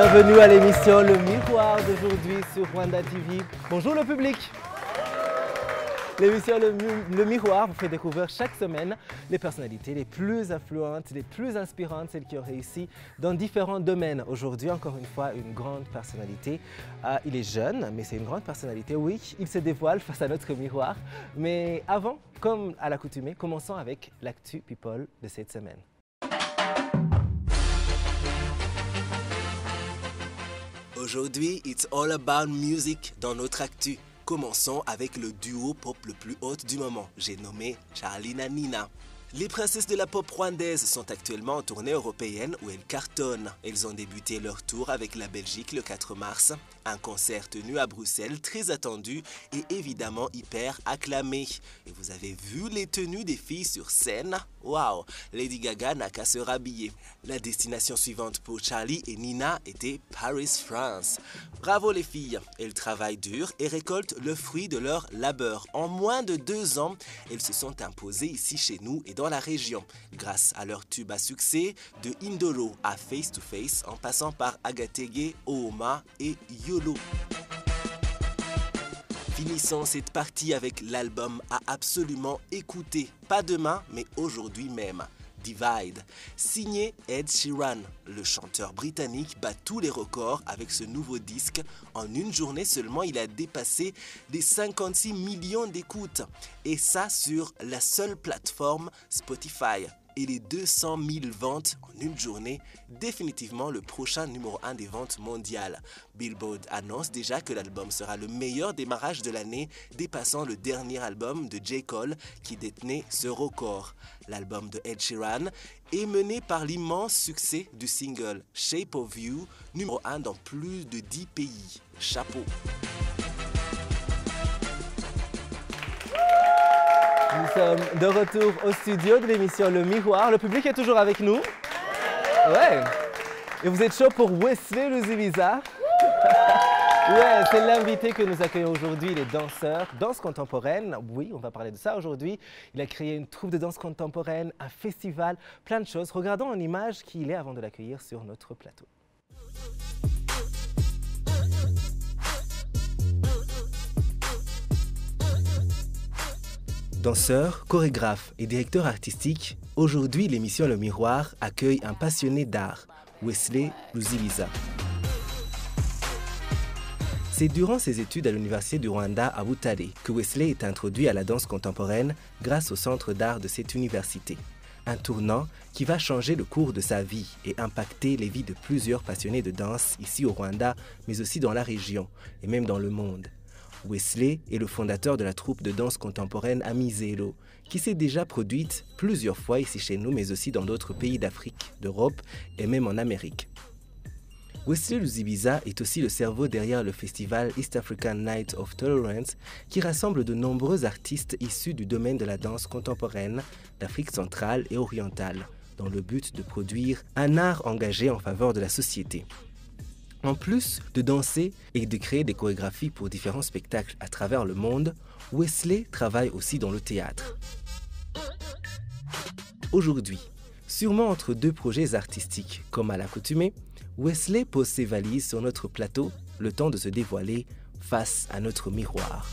Bienvenue à l'émission Le Miroir d'aujourd'hui sur Rwanda TV. Bonjour le public. L'émission le, Mi- Le Miroir vous fait découvrir chaque semaine les personnalités les plus influentes, les plus inspirantes, celles qui ont réussi dans différents domaines. Aujourd'hui, encore une fois, une grande personnalité. Ah, il est jeune, mais c'est une grande personnalité. Oui, il se dévoile face à notre miroir. Mais avant, comme à l'accoutumée, commençons avec l'actu People de cette semaine. Aujourd'hui, it's all about music dans notre actu. Commençons avec le duo pop le plus haut du moment, j'ai nommé Charlie Nina. Les princesses de la pop rwandaise sont actuellement en tournée européenne où elles cartonnent. Elles ont débuté leur tour avec la Belgique le 4 mars, un concert tenu à Bruxelles très attendu et évidemment hyper acclamé. Et vous avez vu les tenues des filles sur scène? Waouh Lady Gaga n'a qu'à se rhabiller. La destination suivante pour Charlie et Nina était Paris, France. Bravo les filles, elles travaillent dur et récoltent le fruit de leur labeur. En moins de deux ans, elles se sont imposées ici chez nous et dans la région, grâce à leur tube à succès de Indolo à Face to Face en passant par Agatege, Ooma et Yolo. Finissons cette partie avec l'album à absolument écouter, pas demain, mais aujourd'hui même. Divide, signé Ed Sheeran. Le chanteur britannique bat tous les records avec ce nouveau disque. En une journée seulement, il a dépassé les 56 millions d'écoutes. Et ça sur la seule plateforme Spotify. Et les 200 000 ventes en une journée, définitivement le prochain numéro 1 des ventes mondiales. Billboard annonce déjà que l'album sera le meilleur démarrage de l'année, dépassant le dernier album de J. Cole qui détenait ce record. L'album de Ed Sheeran est mené par l'immense succès du single Shape of You, numéro 1 dans plus de 10 pays. Chapeau. Sommes de retour au studio de l'émission Le Miroir. Le public est toujours avec nous. Ouais. Et vous êtes chaud pour Wesley Luzibiza Ouais, c'est l'invité que nous accueillons aujourd'hui, les danseurs, danse contemporaine. Oui, on va parler de ça aujourd'hui. Il a créé une troupe de danse contemporaine, un festival, plein de choses. Regardons en image qui il est avant de l'accueillir sur notre plateau. Danseur, chorégraphe et directeur artistique, aujourd'hui l'émission Le Miroir accueille un passionné d'art, Wesley Luzibiza. C'est durant ses études à l'Université du Rwanda à Butare que Wesley est introduit à la danse contemporaine grâce au centre d'art de cette université. Un tournant qui va changer le cours de sa vie et impacter les vies de plusieurs passionnés de danse ici au Rwanda, mais aussi dans la région et même dans le monde. Wesley est le fondateur de la troupe de danse contemporaine Amizelo, qui s'est déjà produite plusieurs fois ici chez nous, mais aussi dans d'autres pays d'Afrique, d'Europe et même en Amérique. Wesley Luzibiza est aussi le cerveau derrière le festival East African Night of Tolerance, qui rassemble de nombreux artistes issus du domaine de la danse contemporaine d'Afrique centrale et orientale, dans le but de produire un art engagé en faveur de la société. En plus de danser et de créer des chorégraphies pour différents spectacles à travers le monde, Wesley travaille aussi dans le théâtre. Aujourd'hui, sûrement entre deux projets artistiques, comme à l'accoutumée, Wesley pose ses valises sur notre plateau, le temps de se dévoiler face à notre miroir.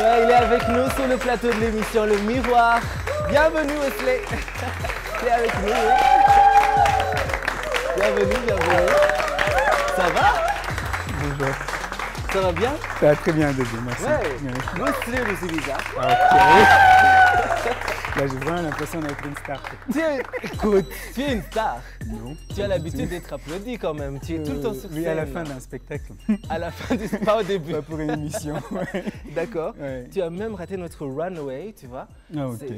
Ouais, il est avec nous sur le plateau de l'émission Le Miroir. Bienvenue Wesley. Tu es avec nous. oui. Bienvenue, bienvenue. Ça va? Bonjour. Ça va bien? Ça va très bien, Dédé, merci. Ouais. Wesley Luzibiza. Ok. Là, j'ai vraiment l'impression d'être une star. Tu es, écoute, tu es une star. Non. Tu as l'habitude d'être applaudi quand même. Tu es tout le temps sur scène. Oui, à la fin d'un spectacle. À la fin du pas au début. Pas pour une émission. ouais. D'accord. Ouais. Tu as même raté notre runaway, tu vois. Ah, ok.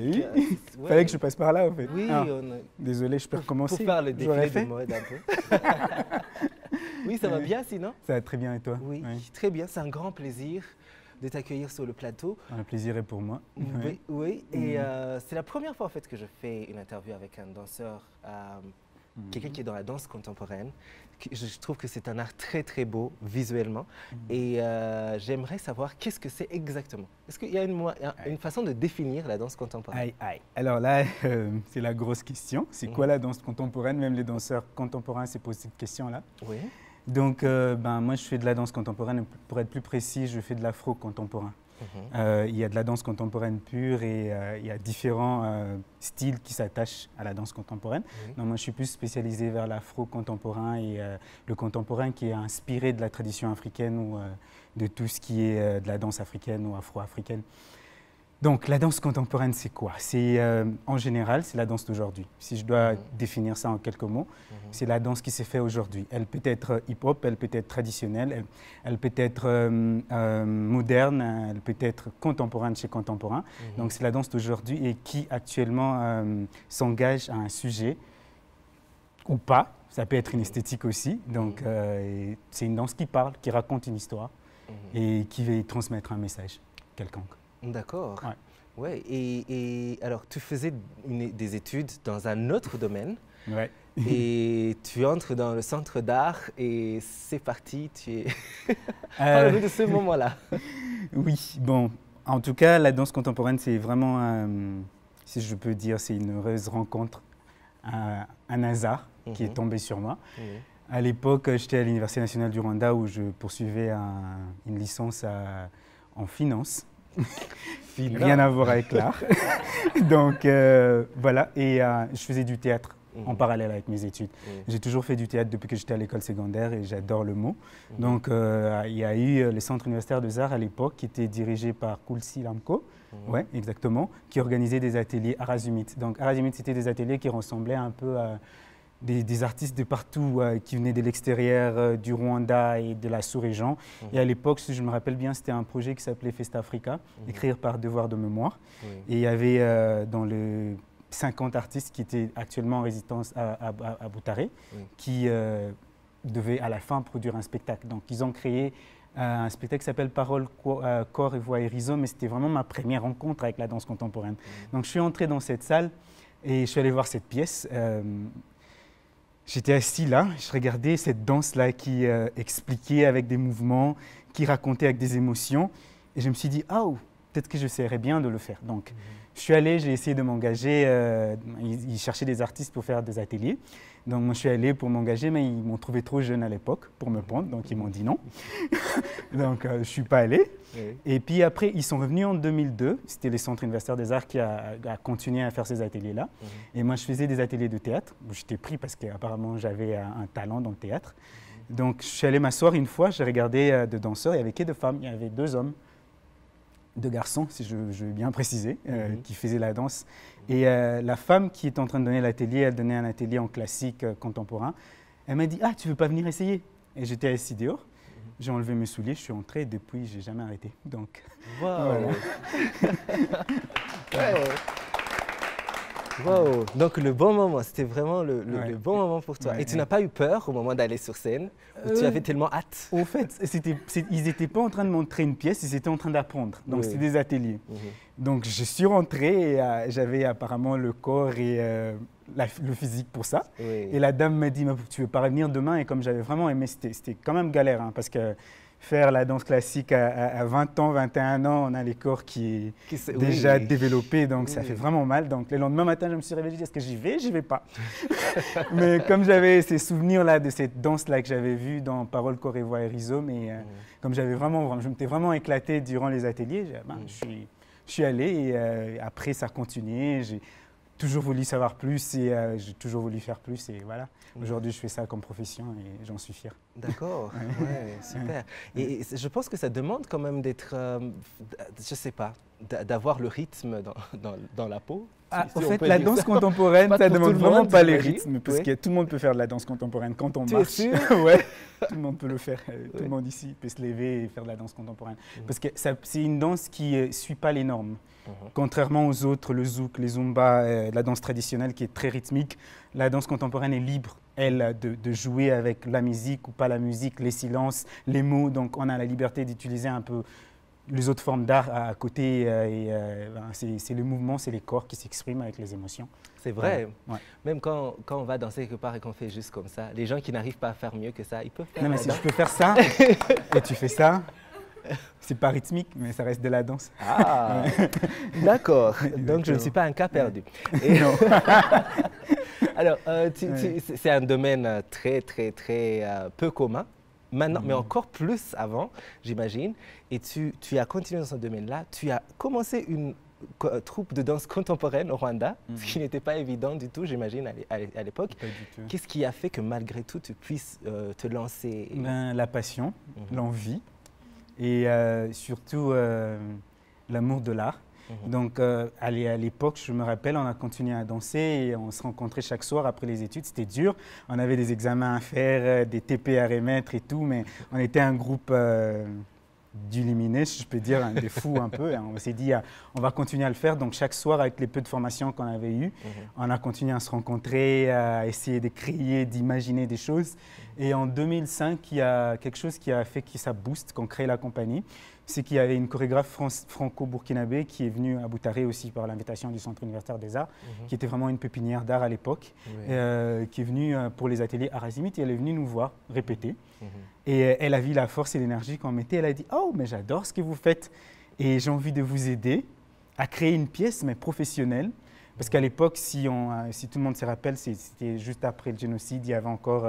Ouais. Fallait que je passe par là, en fait. Oui, Ah, on a- Désolé, je peux recommencer. pour faire le défilé de mode un peu. oui, ça va bien sinon? Ça va très bien, et toi? Oui, très bien. C'est un grand plaisir de t'accueillir sur le plateau. Un plaisir est pour moi. Oui. Et Mhm. euh, c'est la première fois en fait que je fais une interview avec un danseur. Euh, mhm. quelqu'un qui est dans la danse contemporaine. Je trouve que c'est un art très très beau visuellement mhm. et euh, j'aimerais savoir qu'est-ce que c'est exactement. Est-ce qu'il y a une, une, façon de définir la danse contemporaine? Aïe, aïe. Alors là, c'est la grosse question. C'est quoi la danse contemporaine? Même les danseurs contemporains se posent cette question-là. Oui. Donc, euh, ben, moi, je fais de la danse contemporaine. Pour être plus précis, je fais de l'afro contemporain. Mhm. Euh, il y a de la danse contemporaine pure et euh, il y a différents styles qui s'attachent à la danse contemporaine. Donc, moi, je suis plus spécialisé vers l'afro contemporain et le contemporain qui est inspiré de la tradition africaine ou de tout ce qui est de la danse africaine ou afro-africaine. Donc la danse contemporaine, c'est quoi? C'est euh, en général, c'est la danse d'aujourd'hui. Si je dois mhm. définir ça en quelques mots, mhm. c'est la danse qui s'est faite aujourd'hui. Elle peut être hip-hop, elle peut être traditionnelle, elle, peut être euh, euh, moderne, elle peut être contemporaine chez contemporain. Mhm. Donc c'est la danse d'aujourd'hui et qui actuellement s'engage à un sujet ou pas. Ça peut être une esthétique aussi. Donc c'est une danse qui parle, qui raconte une histoire et qui veut transmettre un message quelconque. D'accord. Ouais. Et, alors, tu faisais des études dans un autre domaine. Ouais. et tu entres dans le centre d'art et c'est parti. Tu es. Parle-nous de ce moment-là. oui, bon. En tout cas, la danse contemporaine, c'est vraiment, si je peux dire, c'est une heureuse rencontre, un, hasard qui est mhm. tombé sur moi. À l'époque, j'étais à l'Université nationale du Rwanda où je poursuivais une licence en finance. Rien à voir avec l'art. Donc euh, voilà, et euh, je faisais du théâtre en mhm. parallèle avec mes études. Mhm. J'ai toujours fait du théâtre depuis que j'étais à l'école secondaire et j'adore le mot. Mhm. Donc euh, il y a eu le Centre universitaire des arts à l'époque qui était dirigé par Kulsi Lamko, ouais, exactement, qui organisait des ateliers Arazumit. Donc Arazumit, c'était des ateliers qui ressemblaient un peu à des, artistes de partout euh, qui venaient de l'extérieur euh, du Rwanda et de la sous-région. Mhm. Et à l'époque, si je me rappelle bien, c'était un projet qui s'appelait Fest Africa, mhm. écrire par devoir de mémoire. Et il y avait euh, dans le 50 artistes qui étaient actuellement en résidence à, à, Boutaré, qui devaient à la fin produire un spectacle. Donc ils ont créé un spectacle qui s'appelle Parole, Corps et Voix et Rhizome, mais c'était vraiment ma première rencontre avec la danse contemporaine. Mhm. Donc je suis entré dans cette salle et je suis allé voir cette pièce. J'étais assis là, je regardais cette danse-là qui euh, expliquait avec des mouvements, qui racontait avec des émotions. Et je me suis dit, ah, oh, peut-être que je serais bien de le faire. Donc, mhm. je suis allé, j'ai essayé de m'engager. Euh, ils, cherchaient des artistes pour faire des ateliers. Donc, moi, je suis allé pour m'engager, mais ils m'ont trouvé trop jeune à l'époque pour me prendre. Donc, ils m'ont dit non. donc, euh, je ne suis pas allé. Et puis après, ils sont revenus en 2002. C'était le Centre universitaire des arts qui a, continué à faire ces ateliers-là. Mhm. Et moi, je faisais des ateliers de théâtre. J'étais pris parce qu'apparemment, j'avais un, talent dans le théâtre. Mhm. Donc, je suis allé m'asseoir une fois. J'ai regardé euh, de danseurs. Il n'y avait que deux femmes. Il y avait deux hommes, deux garçons, si je, veux bien préciser, euh, mhm. qui faisaient la danse. Et euh, la femme qui était en train de donner l'atelier, elle donnait un atelier en classique contemporain. Elle m'a dit Ah, tu veux pas venir essayer? Et j'étais assis dehors. J'ai enlevé mes souliers, je suis entré et depuis, j'ai jamais arrêté. Donc, wow. wow. Donc le bon moment, c'était vraiment le, bon moment pour toi. et tu n'as pas eu peur au moment d'aller sur scène ou Tu euh, avais tellement hâte? Au fait, ils n'étaient pas en train de montrer une pièce, ils étaient en train d'apprendre. Donc c'était des ateliers. Mhm. Donc je suis rentré et euh, j'avais apparemment le corps et euh, le physique pour ça. Et la dame m'a dit, tu veux pas revenir demain? Et comme j'avais vraiment aimé, c'était quand même galère, hein, parce que faire la danse classique à, 20 ans, 21 ans, on a les corps qui est déjà développé, donc ça fait vraiment mal. Donc le lendemain matin, je me suis réveillé, est-ce que j'y vais J'y vais pas? mais comme j'avais ces souvenirs-là de cette danse-là que j'avais vue dans Parole, Corps et Voix et Rhizome, et euh, comme j'avais vraiment, je m'étais vraiment éclaté durant les ateliers, ben, je, suis, je suis allé et euh, après ça a continué toujours voulu savoir plus et euh, j'ai toujours voulu faire plus. Et voilà, aujourd'hui, je fais ça comme profession et j'en suis fier. D'accord, ouais, super. Et, je pense que ça demande quand même d'être, euh, je sais pas, d'avoir le rythme dans, dans, dans la peau. Ah, en fait, la danse contemporaine, ça ne demande vraiment pas les rythmes, parce que tout le monde peut faire de la danse contemporaine quand on tu marche. Es sûr ouais, tout le monde peut le faire. Euh, tout le monde ici peut se lever et faire de la danse contemporaine. Parce que c'est une danse qui ne suit pas les normes. Mhm. Contrairement aux autres, le zouk, les zumba, euh, la danse traditionnelle qui est très rythmique, la danse contemporaine est libre, elle, de, jouer avec la musique ou pas la musique, les silences, les mots. Donc on a la liberté d'utiliser un peu les autres formes d'art à côté. et ben, c'est le mouvement, c'est les corps qui s'expriment avec les émotions. C'est vrai. Même quand, quand, on va danser quelque part et qu'on fait juste comme ça, les gens qui n'arrivent pas à faire mieux que ça, ils peuvent faire Non, mais si je peux faire ça, et tu fais ça, c'est pas rythmique, mais ça reste de la danse. Ah, d'accord. Donc je ne suis pas un cas perdu. Alors, euh, c'est un domaine euh, très, très, très euh, peu commun. Maintenant, mais mm. encore plus avant, j'imagine. Et tu, tu as continué dans ce domaine-là. Tu as commencé une troupe de danse contemporaine au Rwanda, ce qui n'était pas évident du tout, j'imagine, à l'époque. Qu'est-ce qui a fait que malgré tout, tu puisses te lancer? Ben, La passion, mm-hmm. l'envie et euh, surtout euh, l'amour de l'art. Mhm. Donc, euh, à l'époque, je me rappelle, on a continué à danser et on se rencontrait chaque soir après les études. C'était dur. On avait des examens à faire, des TP à remettre et tout, mais on était un groupe d'illuminés, si je peux dire, des fous un peu. on s'est dit, ah, on va continuer à le faire. Donc, chaque soir, avec les peu de formations qu'on avait eues, mhm. on a continué à se rencontrer, à essayer de créer, d'imaginer des choses. Et en 2005, il y a quelque chose qui a fait que ça booste, qu'on crée la compagnie. C'est qu'il y avait une chorégraphe franco-burkinabé qui est venue à Boutaré aussi par l'invitation du Centre universitaire des arts, mhm. qui était vraiment une pépinière d'art à l'époque, euh, qui est venue euh, pour les ateliers Arazimit et elle est venue nous voir répéter. Mhm. Et euh, elle a vu la force et l'énergie qu'on mettait. Elle a dit Oh, mais j'adore ce que vous faites et j'ai envie de vous aider à créer une pièce, mais professionnelle. Parce qu'à l'époque, si, si, tout le monde se rappelle, c'était juste après le génocide, il y avait encore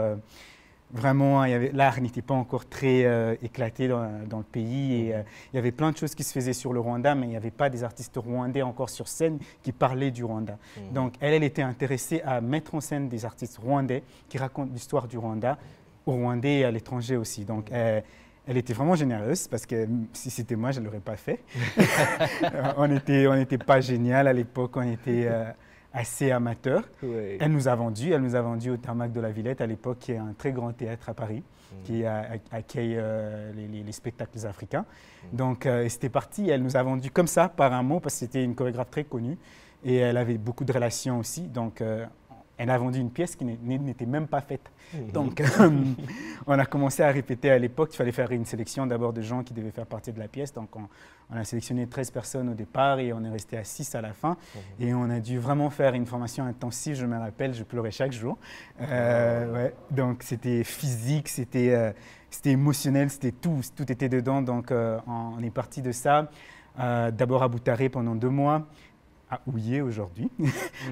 Vraiment, l'art n'était pas encore très euh, éclaté dans, le pays et euh, il y avait plein de choses qui se faisaient sur le Rwanda, mais il n'y avait pas des artistes rwandais encore sur scène qui parlaient du Rwanda. Mhm. Donc, elle, elle était intéressée à mettre en scène des artistes rwandais qui racontent l'histoire du Rwanda au Rwandais et à l'étranger aussi. Donc, euh, elle était vraiment généreuse parce que si c'était moi, je ne l'aurais pas fait. on n'était on était pas génial à l'époque, on était assez amateur. Elle nous a vendu, elle nous a vendu au Tarmac de la Villette à l'époque, qui est un très grand théâtre à Paris, mm. qui accueille euh, les, spectacles africains. Mm. Donc euh, c'était parti, elle nous a vendu comme ça, par un mot, parce que c'était une chorégraphe très connue, et elle avait beaucoup de relations aussi. Donc euh, elle a vendu une pièce qui n'était même pas faite. Mhm. Donc, euh, on a commencé à répéter à l'époque. Il fallait faire une sélection d'abord de gens qui devaient faire partie de la pièce. Donc, on, a sélectionné 13 personnes au départ et on est resté à 6 à la fin. Mhm. Et on a dû vraiment faire une formation intensive. Je me rappelle, je pleurais chaque jour. Euh, Donc, c'était physique, c'était euh, c'était émotionnel, c'était tout. Tout était dedans. Donc, on est parti de ça. d'abord à Boutaré pendant deux mois à Houillé aujourd'hui, mhm.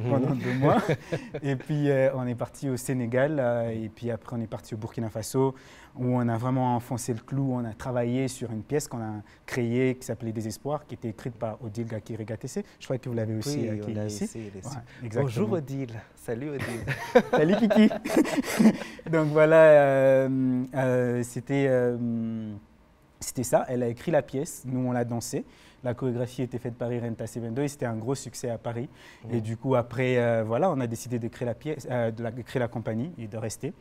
pendant deux mois. Et puis euh, on est parti au Sénégal, euh, et puis après on est parti au Burkina Faso, où on a vraiment enfoncé le clou, on a travaillé sur une pièce qu'on a créée qui s'appelait Désespoir, qui était écrite par Odile Gakiri Gatessé. Je crois que vous l'avez aussi oui, ici. Bonjour Odile, salut Odile. salut Kiki. Donc voilà, euh, c'était c'était ça, elle a écrit la pièce, nous on l'a dansée. La chorégraphie était faite par Irene Tassevendo et c'était un gros succès à Paris. Et du coup, après, euh, voilà, on a décidé de créer la, pièce, euh, de, créer la compagnie et de rester.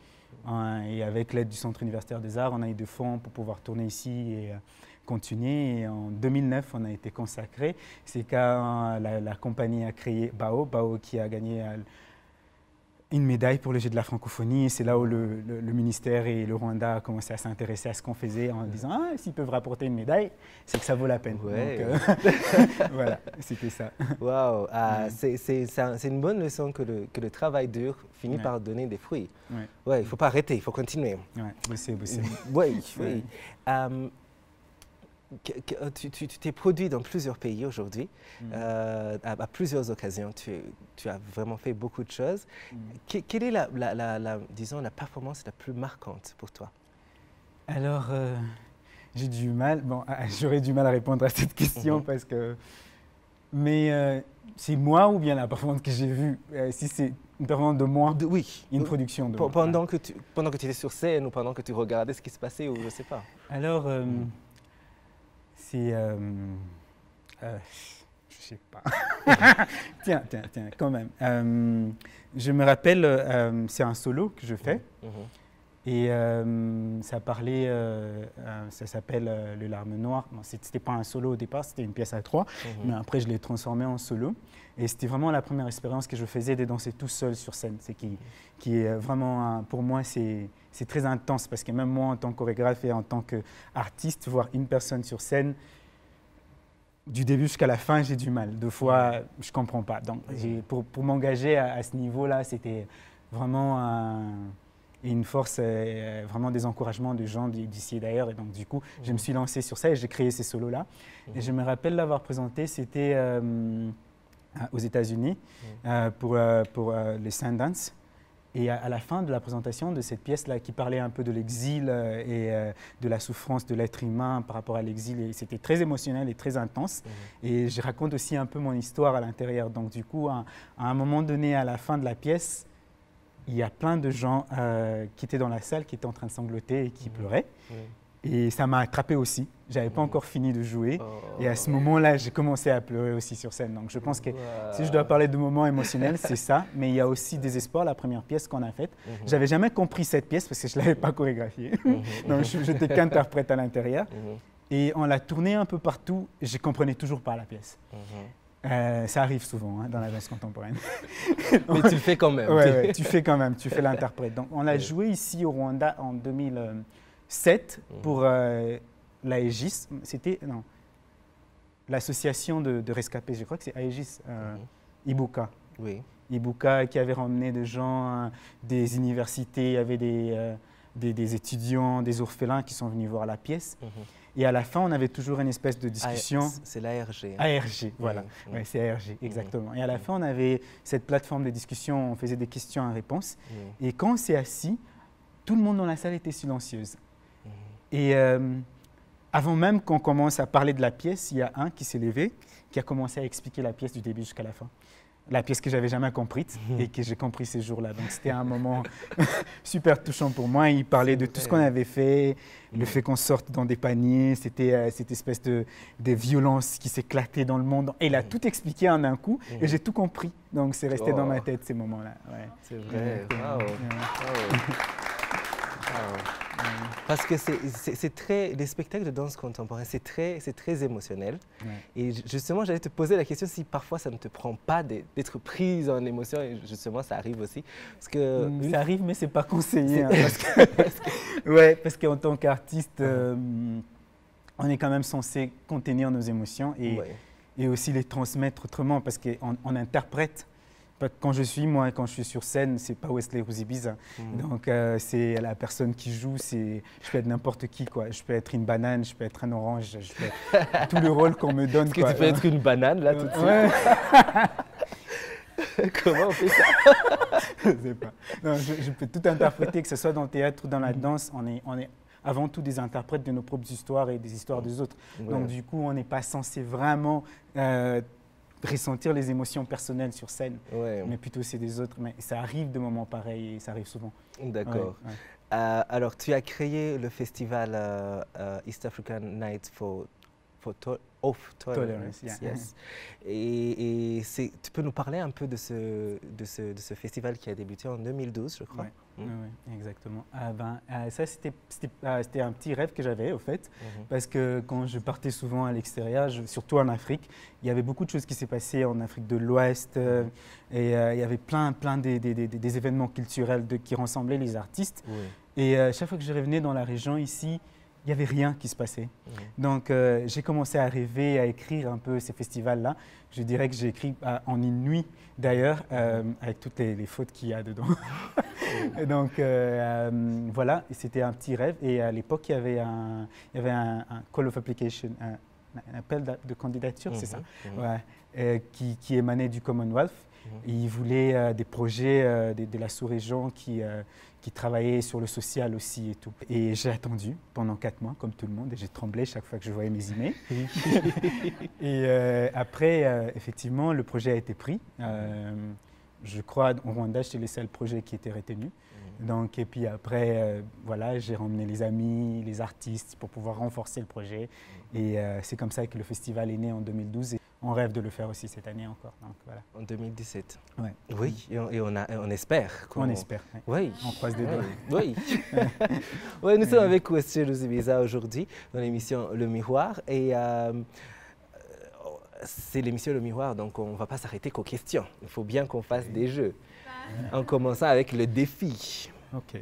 Hein, et avec l'aide du Centre universitaire des arts, on a eu des fonds pour pouvoir tourner ici et euh, continuer. Et en 2009, on a été consacré. C'est quand la, la, compagnie a créé BAO, BAO qui a gagné une médaille pour le jeu de la francophonie. C'est là où le, ministère et le Rwanda ont commencé à s'intéresser à ce qu'on faisait en disant ah, s'ils peuvent rapporter une médaille, c'est que ça vaut la peine. Euh, voilà, c'était ça. Waouh, ah, c'est une bonne leçon que le, que le travail dur finit par donner des fruits. Ouais, il ne faut pas arrêter, il faut continuer. Ouais, bosser, bosser. oui, oui. Euh, tu t'es produit dans plusieurs pays aujourd'hui, mm. euh, à, plusieurs occasions. Tu, tu, as vraiment fait beaucoup de choses. Mm. quelle est la, la, disons, la performance la plus marquante pour toi? Alors, euh, j'ai du mal. Bon, ah, j'aurais du mal à répondre à cette question mm-hmm. parce que. Mais c'est moi ou bien la performance que j'ai vue? Si c'est une performance de moi, de, oui, une production de pendant moi. Que tu, pendant que tu étais sur scène ou pendant que tu regardais ce qui se passait ou je ne sais pas. Alors. Mm c'est. Euh, euh, je sais pas. tiens, tiens, tiens, quand même. Euh, je me rappelle, euh, c'est un solo que je fais. Mhm. Et ça parlait, ça s'appelle Le Larme Noire. Bon, c'était pas un solo au départ, c'était une pièce à trois, mhm. mais après je l'ai transformé en solo. Et c'était vraiment la première expérience que je faisais de danser tout seul sur scène. C'est qui, qui est vraiment, pour moi, c'est c'est très intense parce que même moi, en tant que chorégraphe et en tant qu'artiste, voir une personne sur scène, du début jusqu'à la fin, j'ai du mal. Deux fois, je ne comprends pas. Donc, pour, pour m'engager à, ce niveau-là, c'était vraiment une force, euh, vraiment des encouragements de gens d'ici et d'ailleurs. Et donc, du coup, je me mhm. suis lancé sur ça et j'ai créé ces solos-là. Et mhm. je me rappelle l'avoir présenté, c'était euh, aux États-Unis mhm. euh, pour, pour les Sundance. Et à, la fin de la présentation de cette pièce-là, qui parlait un peu de l'exil et de la souffrance de l'être humain par rapport à l'exil, c'était très émotionnel et très intense. Et je raconte aussi un peu mon histoire à l'intérieur. Donc du coup, à, un moment donné, à la fin de la pièce, il y a plein de gens euh, qui étaient dans la salle, qui étaient en train de sangloter et qui mhm. pleuraient. Et ça m'a attrapé aussi. J'avais pas encore fini de jouer. Et à ce moment-là, j'ai commencé à pleurer aussi sur scène. Donc je pense que si je dois parler de moments émotionnels, c'est ça. Mais il y a aussi des espoirs, la première pièce qu'on a faite. Je mhm. J'avais jamais compris cette pièce parce que je l'avais pas chorégraphiée. Mhm. Donc je n'étais qu'interprète à l'intérieur. Et on l'a tournée un peu partout. Je comprenais toujours pas la pièce. Euh, ça arrive souvent hein, dans la danse contemporaine. Mais tu le fais quand même. Oui, tu fais quand même, tu fais l'interprète. Donc on l'a joué ici au Rwanda en 2000. 7 mhm. pour euh, l'AEGIS. C'était, non, l'association de, rescapés, je crois que c'est AEGIS, euh, mhm. Ibuka. Oui. Ibuka qui avait ramené des gens euh, des universités, il y avait des, des, étudiants, des orphelins qui sont venus voir la pièce. Mhm. Et à la fin, on avait toujours une espèce de discussion. C'est l'ARG. ARG, voilà. c'est ARG, exactement. Et à la fin, on avait cette plateforme de discussion, on faisait des questions et réponses. Et quand on s'est assis, tout le monde dans la salle était silencieuse. Et euh, avant même qu'on commence à parler de la pièce, il y a un qui s'est levé, qui a commencé à expliquer la pièce du début jusqu'à la fin. La pièce que j'avais jamais comprise et que j'ai compris ces jours-là. Donc c'était un moment super touchant pour moi. Il parlait de tout ce qu'on avait fait, le fait qu'on sorte dans des paniers, c'était euh, cette espèce de, de violence qui s'éclatait dans le monde. Et il a tout expliqué en un coup et j'ai tout compris. Donc c'est resté dans ma oh. tête ces moments-là. Ouais. C'est vrai. Parce que c'est très, les spectacles de danse contemporaine, c'est très, très émotionnel. Et justement, j'allais te poser la question si parfois ça ne te prend pas d'être prise en émotion. Et justement, ça arrive aussi. Parce que mm, ça arrive, mais c'est pas conseillé. Hein, parce que, ouais, parce qu'en tant qu'artiste, uh-huh. euh, on est quand même censé contenir nos émotions et, et aussi les transmettre autrement, parce qu'on on interprète quand je suis, moi, quand je suis sur scène, c'est pas Wesley Rouzibiza. Mm. Donc, euh, c'est la personne qui joue, c'est, je peux être n'importe qui, quoi. Je peux être une banane, je peux être un orange, je peux être tout le rôle qu'on me donne. Est-ce que tu peux être une banane, là, tout de suite Comment on fait ça? Je sais pas. Non, je, peux tout interpréter, que ce soit dans le théâtre ou dans la danse. On est, on est avant tout des interprètes de nos propres histoires et des histoires des autres. Donc, du coup, on n'est pas censé vraiment euh, ressentir les émotions personnelles sur scène, mais plutôt c'est des autres. Mais ça arrive de moments pareils et ça arrive souvent. D'accord. Euh, alors, tu as créé le festival euh, euh, East African Night for, for of Tolerance. yes. Et, et tu peux nous parler un peu de ce, de ce, de ce, festival qui a débuté en 2012, je crois? Oui, exactement. Ah ben, ça, c'était un petit rêve que j'avais, au fait, mhm. parce que quand je partais souvent à l'extérieur, surtout en Afrique, il y avait beaucoup de choses qui s'est passées en Afrique de l'Ouest, euh, mhm. et il y avait plein, plein des, des, des, événements culturels de, qui ressemblaient les artistes. Et chaque fois que je revenais dans la région ici, il n'y avait rien qui se passait. Donc, euh, j'ai commencé à rêver, à écrire un peu ces festivals-là. Je dirais que j'ai écrit euh, en une nuit, d'ailleurs, euh, avec toutes les, fautes qu'il y a dedans. et donc, voilà, c'était un petit rêve. Et à l'époque, il y avait un, il y avait un, call of application, un, appel de candidature, c'est ça, mhm, mhm. qui, qui, émanait du Commonwealth. Mhm. il voulait des projets de, de, la sous-région qui qui travaillait sur le social aussi et tout. Et j'ai attendu pendant quatre mois, comme tout le monde, et j'ai tremblé chaque fois que je voyais mes emails. et euh, après, euh, effectivement, le projet a été pris. Euh, je crois, au Rwanda, j'étais le seul projet qui était retenu. Donc, et puis après, voilà, j'ai ramené les amis, les artistes pour pouvoir renforcer le projet. Mhm. Et c'est comme ça que le festival est né en 2012 on rêve de le faire aussi cette année encore. Donc, voilà. En 2017 Oui, et on, a, on espère. On, espère. Oui. On croise des doigts. Oui. oui, nous sommes avec Westia Luzibiza aujourd'hui dans l'émission Le Miroir. Et euh, c'est l'émission Le Miroir, donc on ne va pas s'arrêter qu'aux questions. Il faut bien qu'on fasse des jeux. En commençant avec le défi. Ok.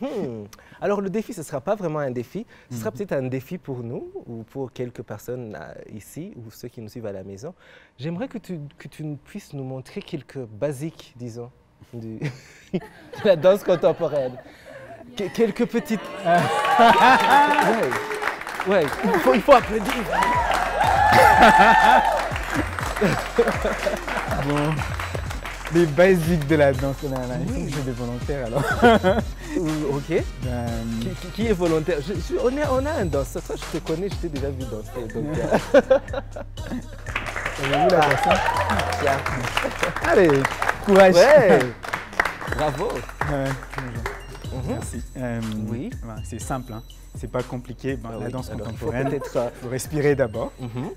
Mhm. Alors le défi, ce ne sera pas vraiment un défi, ce sera peut-être un défi pour nous ou pour quelques personnes ici ou ceux qui nous suivent à la maison. J'aimerais que tu, que tu nous puisses nous montrer quelques basiques, disons, du- de la danse contemporaine. Que- quelques petites... ouais. Ouais, il faut, il faut applaudir. Bon. Les basiques de la danse. Là, là. Il faut que j'ai des volontaires alors. Ok. Ben, Qui, qui- qui est volontaire? Je- je- on, a, on a un danseur. Toi, je te connais, je t'ai déjà vu danser. Donc, euh, avez-vous la danse tiens. Allez, courage. Ouais. Bravo. Ouais, bonjour. Mhm. Merci. Euh, Oui. c'est simple, hein. c'est pas compliqué. Bon, Ah la oui, danse alors, contemporaine, il faut respirer d'abord. mhm.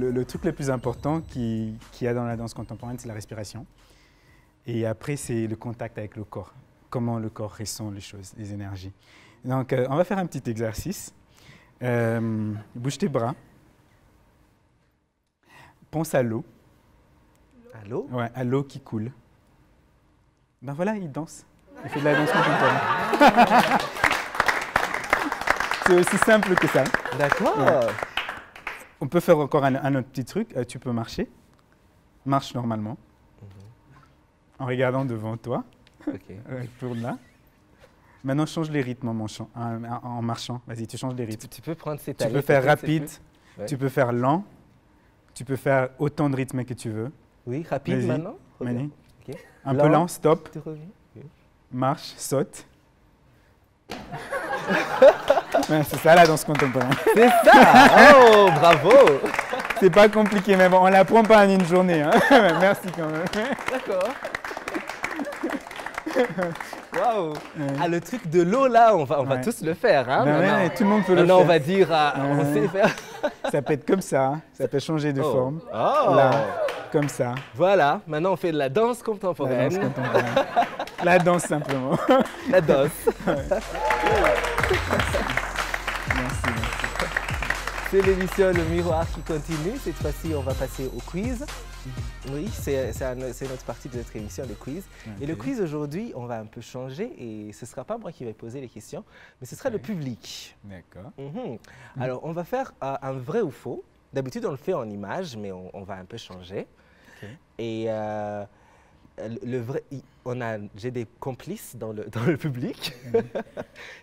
Le, le truc le plus important qui- qu'il y a dans la danse contemporaine, c'est la respiration. Et après, c'est le contact avec le corps. Comment le corps ressent les choses, les énergies. Donc, euh, on va faire un petit exercice. Euh, bouge tes bras. Pense à l'eau. Allô Ouais, à l'eau qui coule. Ben voilà, il danse. Il fait de la danse contemporaine. c'est aussi simple que ça. D'accord. Ouais. On peut faire encore un, un autre petit truc. Euh, tu peux marcher. Marche normalement. En regardant devant toi. Ok. Euh, tourne là. Maintenant, change les rythmes en, manchant- en- en- en marchant. Vas-y, tu changes les rythmes. tu peux prendre ces Tu peux faire rapide. Ouais. Tu peux faire lent. Tu peux faire autant de rythmes que tu veux. Oui, rapide maintenant. Mani. Un Lent. peu lent, stop. Tu reviens. Ok. marche, saute. Ouais, c'est ça la danse contemporaine. C'est ça Oh, bravo C'est pas compliqué, mais bon, on l'apprend pas en une journée. hein. Merci quand même. D'accord. Waouh Ah, le truc de l'eau, là, on va, on va Ouais. tous le faire. Hein, Ben ouais, tout le monde peut le Maintenant, on va dire, ah, on sait faire. Ça peut être comme ça, hein. ça peut changer de Oh. forme. Oh. Là, comme ça. Voilà, maintenant on fait de la danse La contemporaine. danse contemporaine. La danse simplement. La danse. Merci. C'est l'émission Le Miroir qui continue. Cette fois-ci, on va passer au quiz. Oui, c'est notre partie de notre émission, le quiz. Et le quiz aujourd'hui, on va un peu changer et ce ne sera pas moi qui vais poser les questions, mais ce sera le public. D'accord. Mhm. Alors, on va faire euh, un vrai ou faux. D'habitude, on le fait en image, mais on, on va un peu changer. Et euh, le vrai, on a, j'ai des complices dans le, dans le public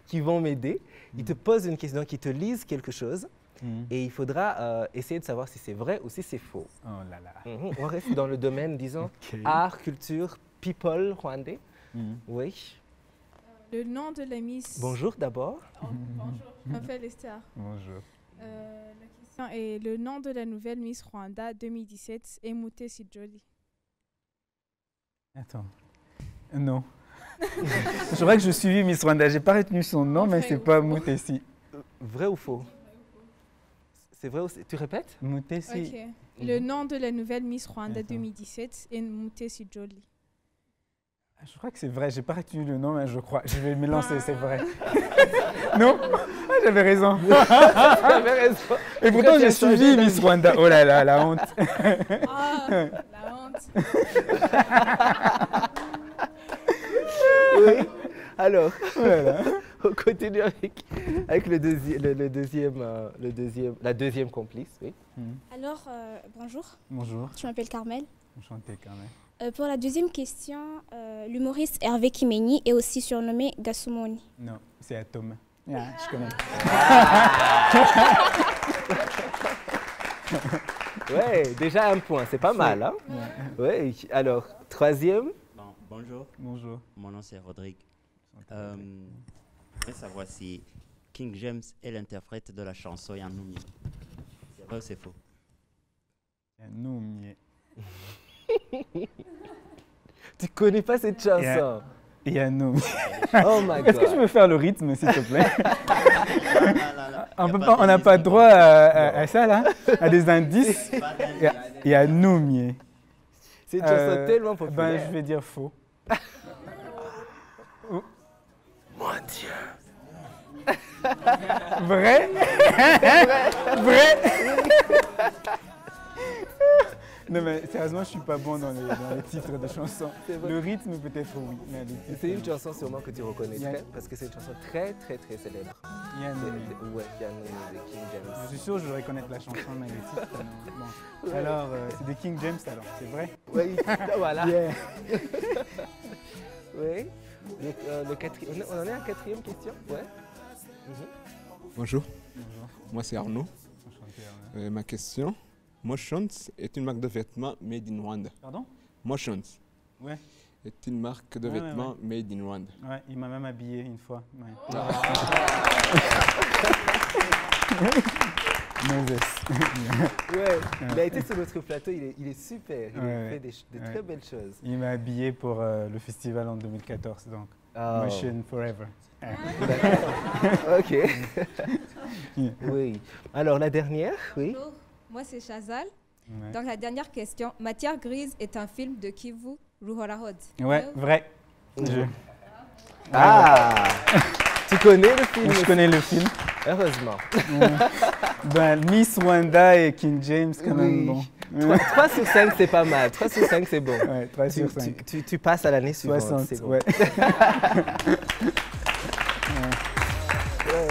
qui vont m'aider. Ils te posent une question, ils te lisent quelque chose, Mhm. et il faudra euh, essayer de savoir si c'est vrai ou si c'est faux. Oh là là. Mhm. On reste dans le domaine, disons, art, culture, people rwandais. Mhm. Oui. Le nom de la Miss. Bonjour d'abord. Bonjour. Je m'appelle Esther. Bonjour. Euh, la question est le nom de la nouvelle Miss Rwanda 2017 est Mouté Sidjoli. Attends. Non. je crois que je suivis Miss Rwanda. J'ai pas retenu son nom, mais Vrai c'est ou pas Moutessi. Vrai ou faux? C'est vrai ou c'est- Tu répètes? Moutessi. Ok. Le Mhm. nom de la nouvelle Miss Rwanda Attends. 2017 est Mouté Sidjoli. Je crois que c'est vrai. J'ai pas retenu le nom, mais je crois. Je vais me lancer, c'est vrai. Ah. non? Ah, J'avais raison. Tu avais raison. Et pourtant, j'ai suivi Miss Rwanda. Oh là là, la honte. Ah, la honte. Oui. Alors, on continue avec, avec le, deuxi- le, le deuxième, euh, le deuxième, la deuxième complice. Oui. Alors, euh, bonjour, Bonjour. je m'appelle Carmel. Enchanté même. Euh, pour la deuxième question, euh, l'humoriste Hervé Kimeni est aussi surnommé Gasumoni. Non, c'est Atom. Ah, je connais. Ouais, déjà un point, c'est pas mal. Hein ouais. Alors, troisième. Bon, bonjour, Bonjour. mon nom c'est Rodrigue. Euh, je voudrais savoir si King James est l'interprète de la chanson Yanoumi. C'est vrai ou c'est faux? Nous, Mie. Tu connais pas cette chanson? Yano. Oh my Est-ce que je god. peux faire le rythme, s'il te plaît? On pas pas- n'a pas droit à, à- à ça, là? À des indices? Pas d'indice. Il y a- Il y a nous, Mie. C'est une chanson Euh, tellement Ben, populaire. je vais dire faux. Mon Dieu. Vrai? Vrai? Non, mais sérieusement, je suis pas bon dans les, dans les titres de chansons. Le rythme, peut-être, oui. mais C'est une chanson sûrement que tu reconnaîtrais Yeah. parce que c'est une chanson très très très célèbre. Il y a un C'est- nommé. c'est- Ouais, Piano de King Je James. suis sûr que je devrais connaître la chanson, mais les titres, non. Bon. Alors, euh, c'est de King James, alors, c'est vrai? Oui, voilà. Oui. Le, euh, le on en est à la quatrième question Ouais. Bonjour, Bonjour. moi c'est Arnaud. Enchanté, Arnaud. Euh, ma question, Motions est une marque de vêtements made in Rwanda. Pardon? Motions Ouais. est une marque de Ouais, ouais, vêtements made in Rwanda. Ouais, il m'a même habillé une fois. Ouais. Moses. Ouais. Il a été sur notre plateau, il est, il est super. Il a Ouais, fait des, ouais. très belles choses. Il m'a habillé pour euh, le festival en 2014, donc Oh. Motion Forever. Ok. oui. Alors la dernière, oui. Bonjour, moi c'est Chazal. Ouais, Donc la dernière question, Matière grise est un film de Kivu Ruhorahod. Ouais, vrai. Je, Ah Tu connais le film je connais le film. Heureusement. Ben, Miss Wanda et King James, quand même, Oui. bon. 3, sur 5, c'est pas mal. 3 sur 5, c'est bon. Ouais, 3 Tu, sur tu- 5. tu- tu passes à l'année suivante. 60, c'est bon. Ouais.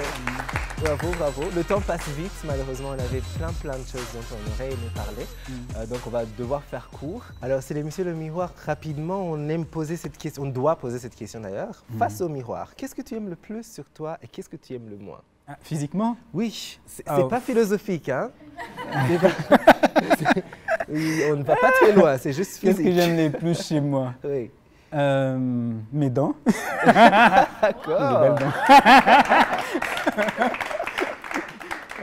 Bravo, bravo. Le temps passe vite, malheureusement. On avait plein, plein de choses dont on aurait aimé parler. Mm. Euh, donc, on va devoir faire court. Alors, c'est l'émission Le Miroir. Rapidement, on aime poser cette question. On doit poser cette question d'ailleurs. Mm. Face au miroir, qu'est-ce que tu aimes le plus sur toi et qu'est-ce que tu aimes le moins? Ah, physiquement Oui, c'est oh. pas philosophique, hein pas- On ne va pas très loin, c'est juste Qu'est-ce physique. que j'aime le plus chez moi Oui. Euh, Mes dents. Des belles D'accord. dents.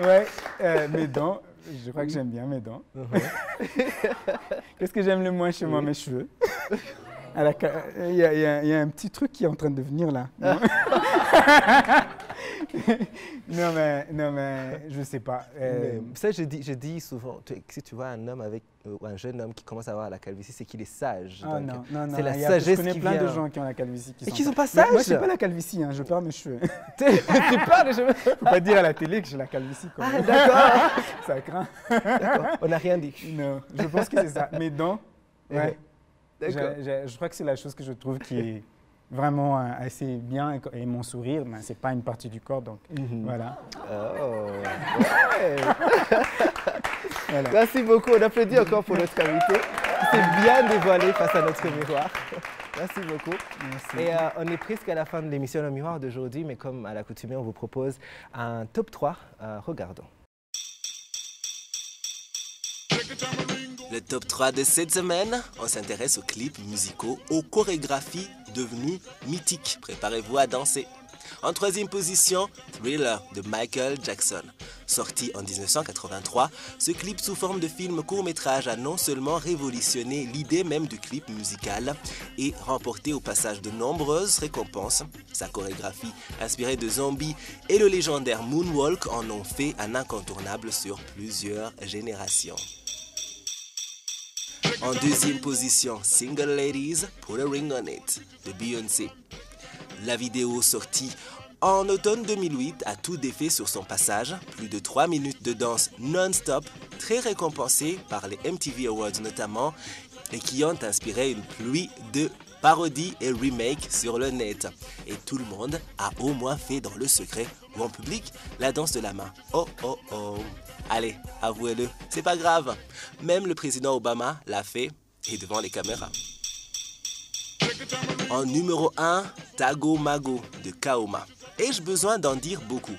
ouais, euh, mes dents. Je crois que j'aime bien mes dents. Qu'est-ce que j'aime le moins chez moi? Mes cheveux. Il y, il y y a un petit truc qui est en train de venir là. Non, mais, non, mais je sais pas. Euh, Mais ça, je dis, je dis souvent, tu- si tu vois un homme avec, euh, un jeune homme qui commence à avoir la calvitie, c'est qu'il est sage. ah non, non, non. c'est la il y a- sagesse Je connais plein de gens qui ont la calvitie. Qui Et qui sont pas Mais Moi, sages. je n'ai pas la calvitie, hein, je perds mes cheveux. tu parles de cheveux. Faut pas dire à la télé que j'ai la calvitie. Ah, d'accord. Ça craint. D'accord. On n'a rien dit. Non, je pense que c'est ça. Mes dents, ouais. D'accord. Je, je- je crois que c'est la chose que je trouve qui est vraiment euh, assez bien. Et, mon sourire, ben, c'est pas une partie du corps, donc Mhm. voilà. Oh. Ouais. Voilà. Merci beaucoup. On applaudit encore pour notre invité. qui s'est bien dévoilé face à notre miroir. Merci beaucoup. Merci. Et euh, on est presque à la fin de l'émission Le Miroir d'aujourd'hui, mais comme à l'accoutumée, on vous propose un top 3. Euh, regardons. Le top 3 de cette semaine, on s'intéresse aux clips musicaux, aux chorégraphies devenues mythiques. Préparez-vous à danser. En troisième position, Thriller de Michael Jackson. Sorti en 1983, ce clip sous forme de film court-métrage a non seulement révolutionné l'idée même du clip musical et remporté au passage de nombreuses récompenses, sa chorégraphie inspirée de zombies et le légendaire Moonwalk en ont fait un incontournable sur plusieurs générations. En deuxième position, Single Ladies, Put a Ring on It de Beyoncé. La vidéo sortie en automne 2008 a tout défait sur son passage, plus de 3 minutes de danse non-stop, très récompensée par les MTV Awards notamment, et qui ont inspiré une pluie de parodies et remakes sur le net. Et tout le monde a au moins fait dans le secret ou en public la danse de la main. Oh oh oh. Allez, avouez-le, c'est pas grave. Même le président Obama l'a fait et devant les caméras. En numéro 1, Tago Mago de Kaoma. Ai-je besoin d'en dire beaucoup?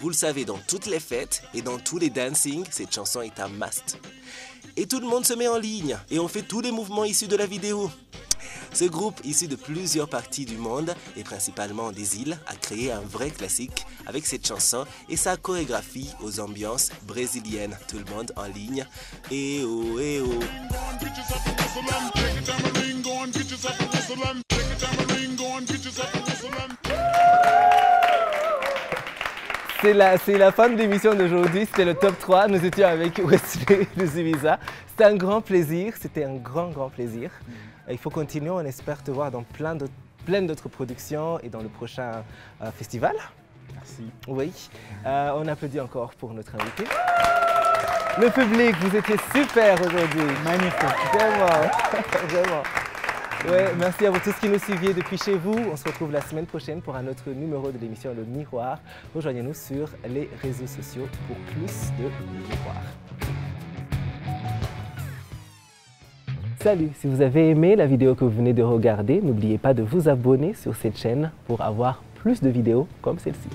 Vous le savez, dans toutes les fêtes et dans tous les dancing, cette chanson est un must. Et tout le monde se met en ligne et on fait tous les mouvements issus de la vidéo. Ce groupe, issu de plusieurs parties du monde et principalement des îles, a créé un vrai classique avec cette chanson et sa chorégraphie aux ambiances brésiliennes. Tout le monde en ligne. Et oh, et oh. C'est la, fin de l'émission d'aujourd'hui. C'était le top 3. Nous étions avec Wesley de. C'était un grand plaisir. C'était un grand, grand plaisir. Il faut continuer. On espère te voir dans plein d'autres, plein d'autres productions et dans le prochain euh, festival. Merci. Oui. Euh, on applaudit encore pour notre invité. Le public, vous étiez super aujourd'hui. Magnifique. Vraiment, vraiment. Ouais, merci à vous tous qui nous suiviez depuis chez vous. On se retrouve la semaine prochaine pour un autre numéro de l'émission Le Miroir. Rejoignez-nous sur les réseaux sociaux pour plus de Miroir. Salut, si vous avez aimé la vidéo que vous venez de regarder, n'oubliez pas de vous abonner sur cette chaîne pour avoir plus de vidéos comme celle-ci.